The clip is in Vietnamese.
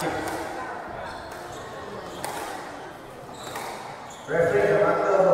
Referee, the matter